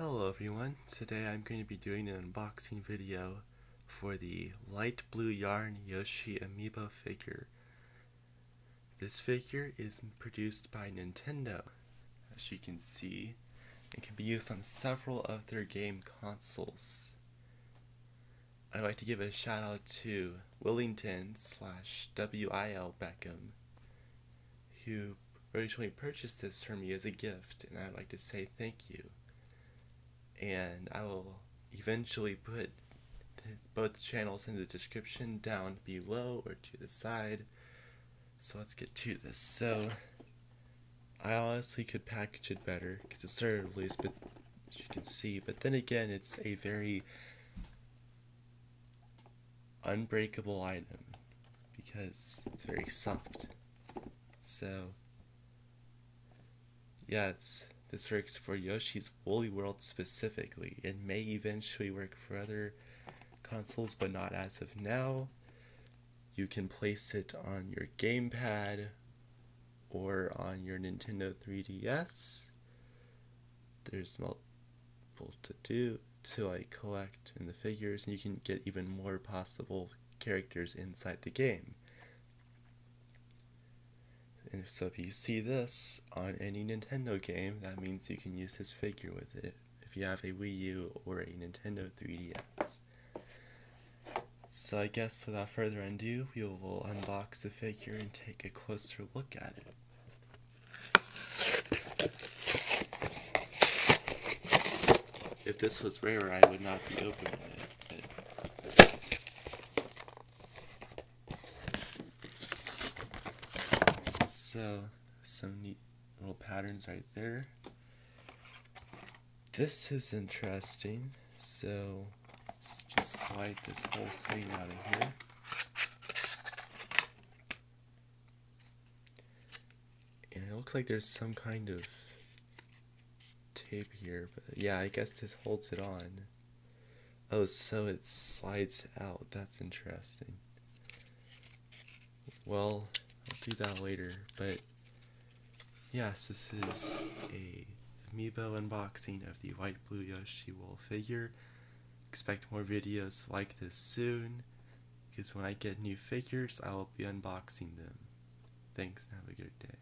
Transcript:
Hello everyone, today I'm going to be doing an unboxing video for the light blue yarn Yoshi amiibo figure. This figure is produced by Nintendo, as you can see, and can be used on several of their game consoles. I'd like to give a shout out to Willington slash WIL Beckham, who originally purchased this for me as a gift, and I'd like to say thank you and I will eventually put both channels in the description down below or to the side. So let's get to this. So I honestly could package it better but as you can see, but then again, it's a very unbreakable item because it's very soft. So yeah, it's this works for Yoshi's Woolly World specifically. It may eventually work for other consoles, but not as of now. You can place it on your gamepad or on your Nintendo 3DS. There's multiple to do to like collect in the figures, and you can get even more possible characters inside the game. And so if you see this on any Nintendo game, that means you can use this figure with it if you have a Wii U or a Nintendo 3DS. So I guess without further ado, we will unbox the figure and take a closer look at it. If this was rare, I would not be opening it. So, some neat little patterns right there. This is interesting. So, let's just slide this whole thing out of here. And it looks like there's some kind of tape here, but yeah, I guess this holds it on. Oh, so it slides out. That's interesting. Well, do that later. But yes, this is a amiibo unboxing of the white blue Yoshi Wool figure. Expect more videos like this soon, because when I get new figures, I will be unboxing them. Thanks and have a good day.